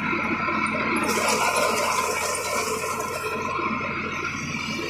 you